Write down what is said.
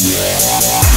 Yeah.